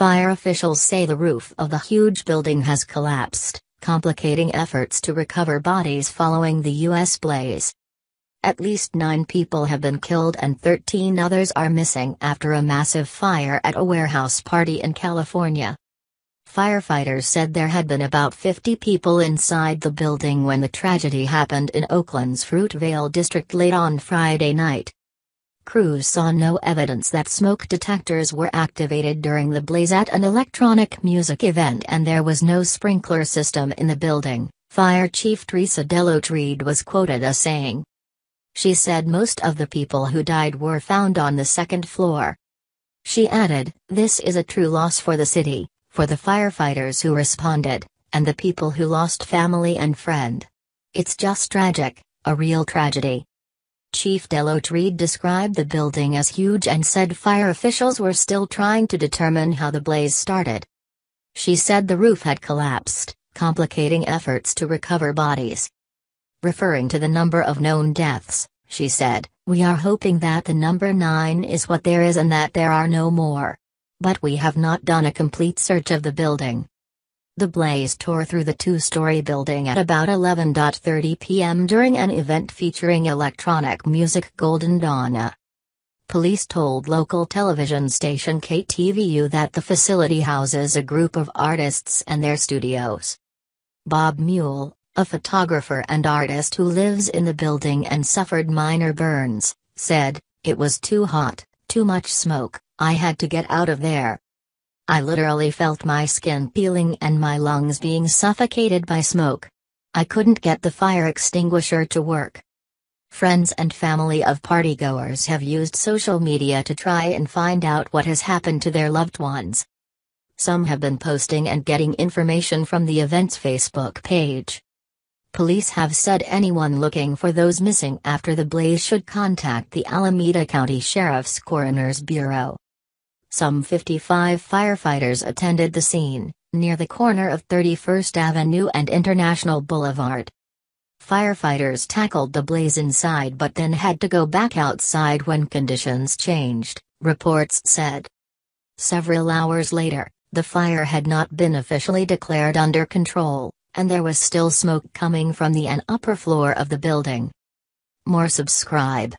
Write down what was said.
Fire officials say the roof of the huge building has collapsed, complicating efforts to recover bodies following the U.S. blaze. At least nine people have been killed and 13 others are missing after a massive fire at a warehouse party in California. Firefighters said there had been about 50 people inside the building when the tragedy happened in Oakland's Fruitvale district late on Friday night. Crews saw no evidence that smoke detectors were activated during the blaze at an electronic music event and there was no sprinkler system in the building, Fire Chief Teresa Deloach-Reed was quoted as saying. She said most of the people who died were found on the second floor. She added, This is a true loss for the city, for the firefighters who responded, and the people who lost family and friend. It's just tragic, a real tragedy. Chief Deloach-Reed described the building as huge and said fire officials were still trying to determine how the blaze started. She said the roof had collapsed, complicating efforts to recover bodies. Referring to the number of known deaths, she said, We are hoping that the number 9 is what there is and that there are no more. But we have not done a complete search of the building. The blaze tore through the two-story building at about 11.30 p.m. during an event featuring electronic music Golden Donna. Police told local television station KTVU that the facility houses a group of artists and their studios. Bob Mule, a photographer and artist who lives in the building and suffered minor burns, said, It was too hot, too much smoke, I had to get out of there. I literally felt my skin peeling and my lungs being suffocated by smoke. I couldn't get the fire extinguisher to work. Friends and family of partygoers have used social media to try and find out what has happened to their loved ones. Some have been posting and getting information from the event's Facebook page. Police have said anyone looking for those missing after the blaze should contact the Alameda County Sheriff's Coroner's Bureau. Some 55 firefighters attended the scene, near the corner of 31st Avenue and International Boulevard. Firefighters tackled the blaze inside but then had to go back outside when conditions changed, reports said. Several hours later, the fire had not been officially declared under control and there was still smoke coming from the an upper floor of the building. More subscribe.